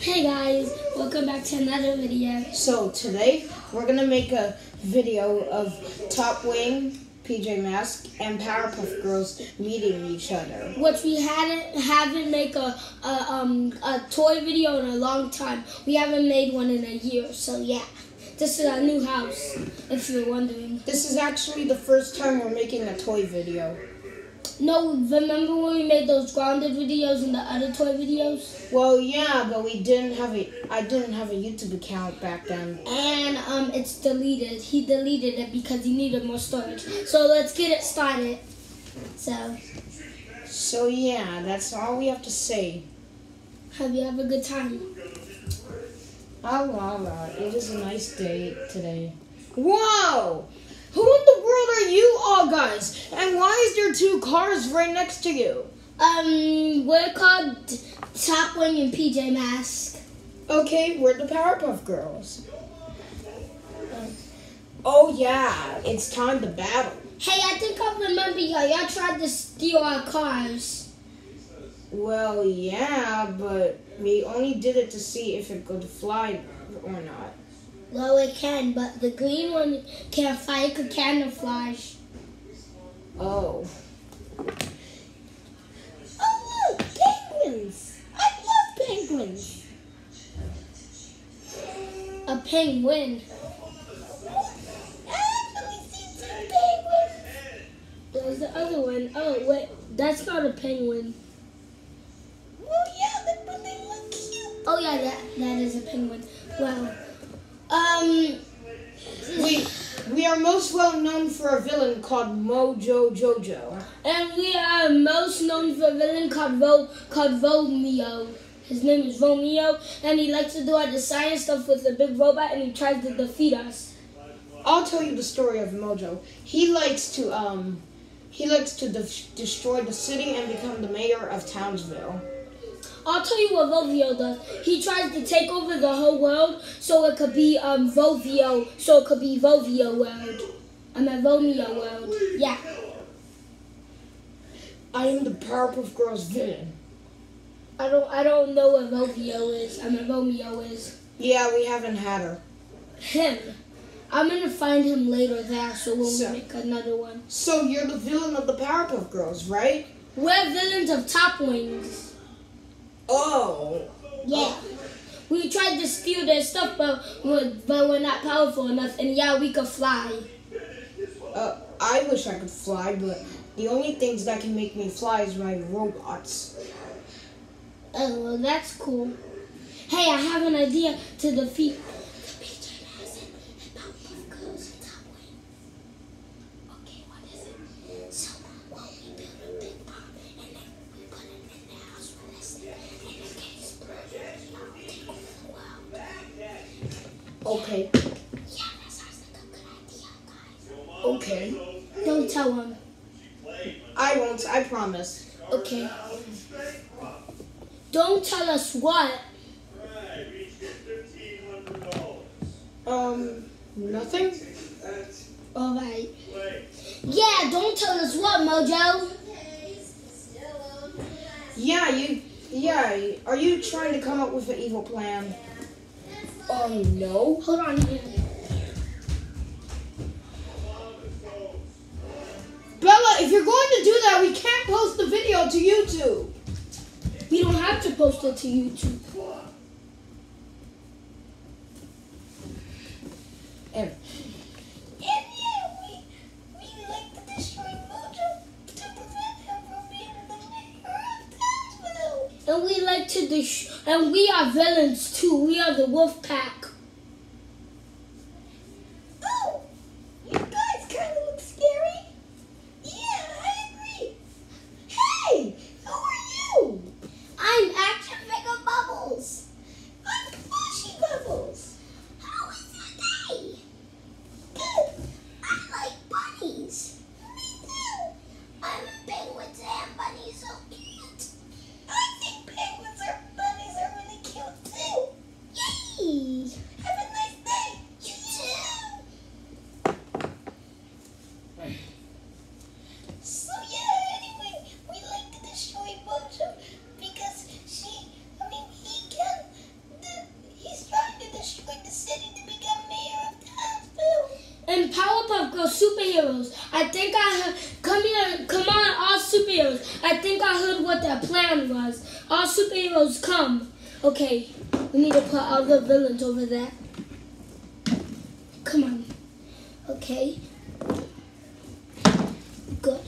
Hey guys, welcome back to another video. So today we're gonna make a video of Top Wing, PJ Masks, and Powerpuff Girls meeting each other. Which we hadn't haven't make a, a um a toy video in a long time. We haven't made one in a year, so yeah. This is our new house, if you're wondering. This is actually the first time we're making a toy video. No, remember when we made those grounded videos and the other toy videos? Well, yeah, but we didn't have a. I didn't have a YouTube account back then. And um, it's deleted. He deleted it because he needed more storage. So let's get it started. So, So yeah, that's all we have to say. have you have a good time? Ah la la, it is a nice day today. Whoa! Who in the world are you all guys? And why is there two cars right next to you? Um, we're called Top Wing and PJ Mask. Okay, we're the Powerpuff Girls. Oh yeah, it's time to battle. Hey, I think I remember y'all. Y'all tried to steal our cars. Well, yeah, but we only did it to see if it could fly or not. Well, it can, but the green one can't fly. It could camouflage. Oh. Oh, look, penguins! I love penguins. A penguin. I actually see two penguins. There's the other one. Oh, wait, that's not a penguin. Oh yeah, they, but they look cute. Oh yeah, that that is a penguin. Well, um, We we are most well known for a villain called Mojo Jojo. and we are most known for a villain called Ro- called Romeo. His name is Romeo, and he likes to do all the science stuff with a big robot, and he tries to defeat us. I'll tell you the story of Mojo. He likes to um he likes to de- destroy the city and become the mayor of Townsville. I'll tell you what Romeo does. He tries to take over the whole world, so it could be um Vovio, so it could be Vovio world. I mean Romeo world. Yeah. I am the Powerpuff Girls villain. I don't I don't know what Vovio is. I mean Romeo is. Yeah, we haven't had her. Him. I'm gonna find him later there, so we'll So- make another one. So you're the villain of the Powerpuff Girls, right? We're villains of Top Wings. Yeah. We tried to steal their stuff, but we're, but we're not powerful enough. And yeah, we could fly. Uh, I wish I could fly, but the only things that can make me fly is my robots. Oh, well, that's cool. Hey, I have an idea to defeat the PJ Masks and Powerpuff Girls and Top Wing. Okay, what is it? So, when we build a big bomb and then we put it in the house with this thing and it can explode and y'all take over the world. Okay. Yeah, that sounds like a good idea, guys. Okay. Don't tell him. I won't, I promise. Okay. Don't tell us what. Um, nothing? All right. Yeah, don't tell us what, Mojo. Yeah, you, yeah, are you trying to come up with an evil plan? Oh, no. Hold on if you're going to do that, we can't post the video to YouTube. We don't have to post it to YouTube. And And yeah, we we like to destroy Mojo to prevent him from being the mayor of And we like to dish. And we are villains too. We are the Wolf Pack. Oh, you guys kind of look scary. Yeah, I agree. Hey, who are you? I'm Action Figure Bubbles. I'm Flashy Bubbles. How is your day? Good. I like bunnies. Me too. I'm a penguin and bunnies so cute. I think penguins are bunnies are really cute too. Yay! Have a nice day. You too. So yeah, anyway, we like to destroy Mojo because she, I mean, he can go superheroes. I think I heard. Come here, come on, all superheroes. I think I heard what their plan was. All superheroes come. Okay, we need to put all the villains over there. Come on. Okay. Good.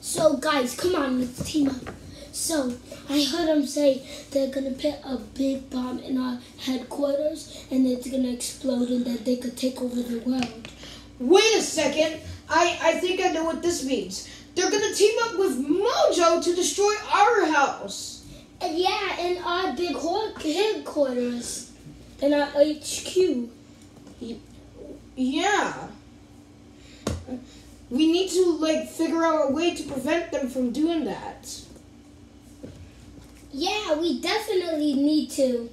So guys, come on, let's team up. So I heard them say they're gonna put a big bomb in our headquarters and it's gonna explode and that they could take over the world. Wait a second. I, I think I know what this means. They're gonna team up with Mojo to destroy our house. Uh, yeah, in our big headquarters, in our HQ. Yeah. We need to like figure out a way to prevent them from doing that. Yeah, we definitely need to.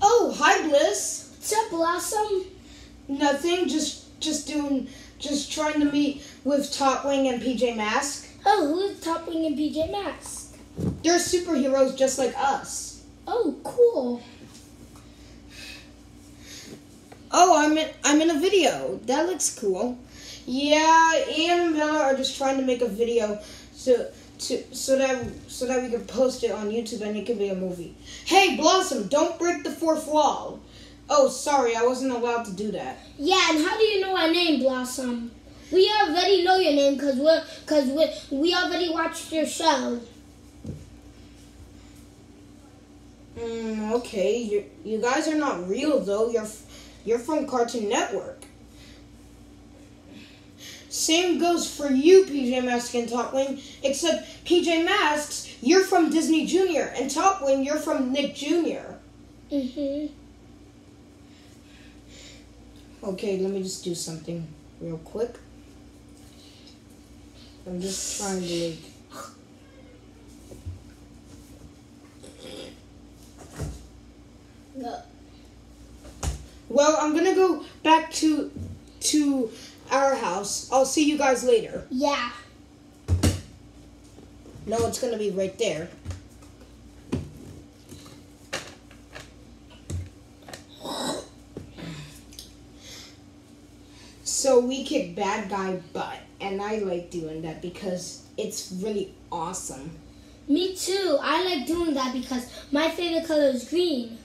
Oh, hi Bliss. What's up, Blossom? Nothing. Just just doing just trying to meet with Top Wing and PJ Mask. Oh, who's Top Wing and PJ Mask? They're superheroes just like us. Oh, cool. Oh, I'm in I'm in a video. That looks cool. Yeah, Ian and Bella are just trying to make a video so to so that so that we can post it on YouTube and it can be a movie. Hey, Blossom, don't break the fourth wall. Oh, sorry, I wasn't allowed to do that. Yeah, and how do you know our name, Blossom? We already know your name because we're because we we already watched your show. Mm, okay, you you guys are not real though. You're you're from Cartoon Network. Same goes for you, PJ Masks and Top Wing. Except PJ Masks, you're from Disney Junior, and Top Wing, you're from Nick Junior. Mhm. Okay, let me just do something real quick. I'm just trying to like. No. Well, I'm gonna go back to to our house. I'll see you guys later. Yeah. No, it's gonna be right there. So we kick bad guy butt, and I like doing that because it's really awesome. Me too. I like doing that because my favorite color is green.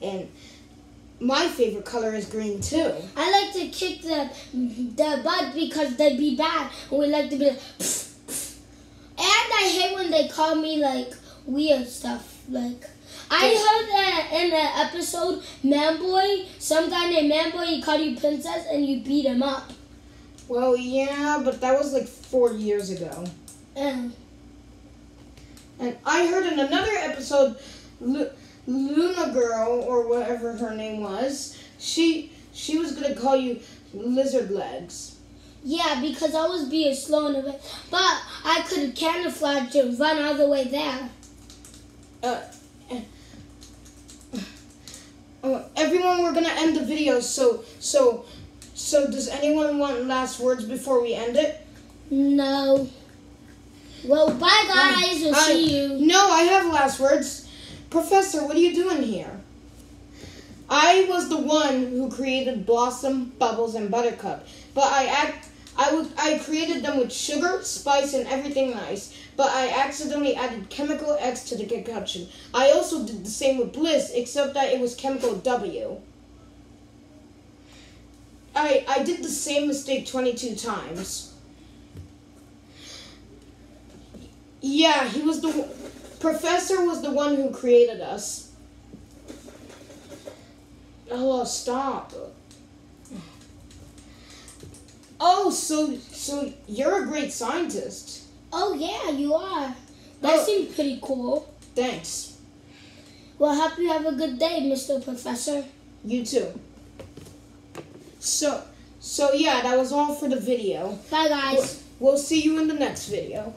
And my favorite color is green too. I like to kick the the butt because they'd be bad, and we like to be like. "Pff, pff." And I hate when they call me like weird stuff. Like I heard that in the episode, Manboy, some guy named Manboy, he called you princess and you beat him up. Well, yeah, but that was like four years ago. And And I heard in another episode, Lu- Luna Girl or whatever her name was, she she was gonna call you Lizard Legs. yeah, because I was being slow in a bit, but I could camouflage and run all the way there. Uh. Oh, everyone, we're gonna end the video. So so so, does anyone want last words before we end it? No. Well, bye guys. We'll I- see you. No, I have last words. Professor, what are you doing here? I was the one who created Blossom, Bubbles, and Buttercup, but I act. I would, I created them with sugar, spice, and everything nice, but I accidentally added chemical X to the concoction. I also did the same with Bliss, except that it was chemical W. I, I did the same mistake 22 times. Yeah, he was the professor was the one who created us. Oh, stop. Oh, so so you're a great scientist. Oh yeah, you are. That Oh. seems pretty cool. Thanks. Well, hope you have a good day, Mr. Professor. You too. So so yeah, that was all for the video. Bye, guys. We'll see you in the next video.